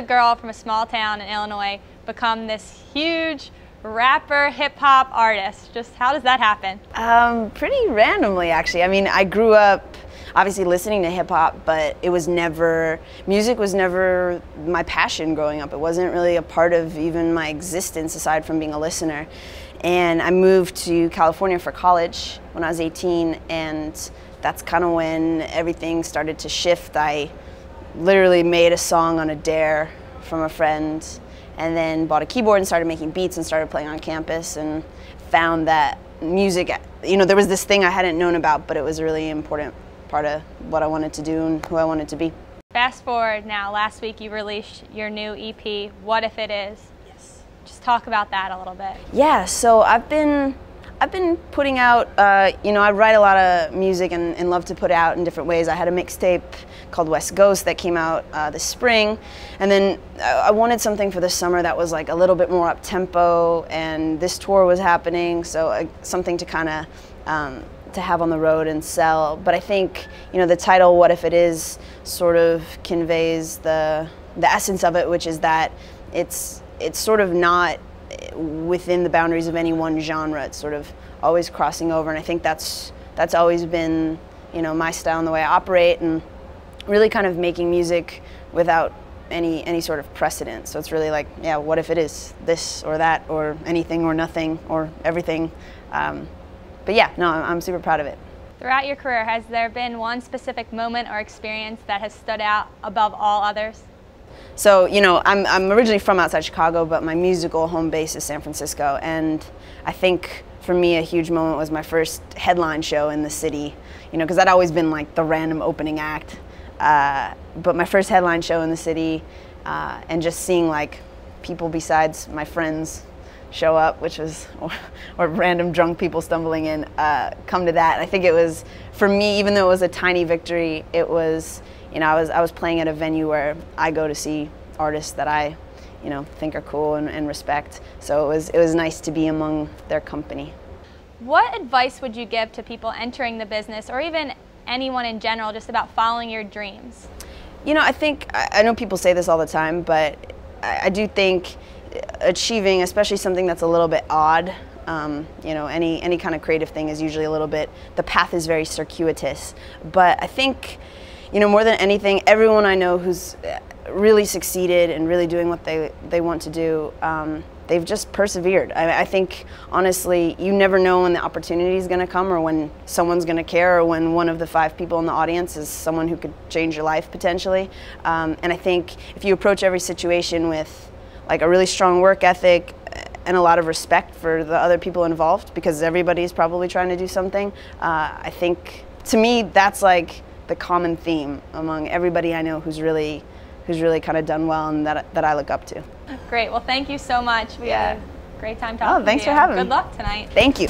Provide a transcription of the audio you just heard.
a girl from a small town in Illinois become this huge rapper, hip hop artist? Just how does that happen? Um, pretty randomly, actually. I mean, I grew up obviously listening to hip hop, but it was never, music was never my passion growing up. It wasn't really a part of even my existence aside from being a listener. And I moved to California for college when I was 18, and that's kind of when everything started to shift. I literally made a song on a dare from a friend and then bought a keyboard and started making beats and started playing on campus and found that music you know there was this thing I hadn't known about but it was a really important part of what I wanted to do and who I wanted to be. Fast forward now, last week you released your new EP, What If It Is? Yes. Just talk about that a little bit. Yeah, so I've been I've been putting out, uh, you know, I write a lot of music and, and, love to put out in different ways. I had a mixtape called West Ghost that came out uh, this spring, and then I wanted something for the summer that was like a little bit more up tempo, and this tour was happening, so uh, something to kind of um, to have on the road and sell. But I think you know the title "What If It Is" sort of conveys the the essence of it, which is that it's it's sort of not within the boundaries of any one genre. It's sort of always crossing over, and I think that's that's always been you know my style and the way I operate, and really kind of making music without any any sort of precedent. So it's really like, yeah, what if it is this or that or anything or nothing or everything. Um, but yeah, no, I'm super proud of it. Throughout your career, has there been one specific moment or experience that has stood out above all others? So, you know, I'm, I'm originally from outside Chicago, but my musical home base is San Francisco. And I think for me, a huge moment was my first headline show in the city, you know, because I'd always been like the random opening act. Uh, but my first headline show in the city uh, and just seeing like people besides my friends show up, which was, or, or random drunk people stumbling in, uh, come to that. I think it was, for me, even though it was a tiny victory, it was, you know, I was, I was playing at a venue where I go to see artists that I, you know, think are cool and, and respect. So it was, it was nice to be among their company. What advice would you give to people entering the business or even anyone in general just about following your dreams? You know, I think, I know people say this all the time, but I, I do think achieving, especially something that's a little bit odd, um, you know, any, any kind of creative thing is usually a little bit, the path is very circuitous. But I think, you know, more than anything, everyone I know who's really succeeded and really doing what they, they want to do, um, they've just persevered. I, I, think, honestly, you never know when the opportunity is going to come or when someone's going to care or when one of the five people in the audience is someone who could change your life potentially. Um, and I think if you approach every situation with, like a really strong work ethic and a lot of respect for the other people involved because everybody's probably trying to do something. Uh, I think to me that's like the common theme among everybody I know who's really who's really kind of done well and that that I look up to. Great. Well, thank you so much. We yeah. had a great time talking. Oh, thanks for having me. Good luck tonight. Thank you.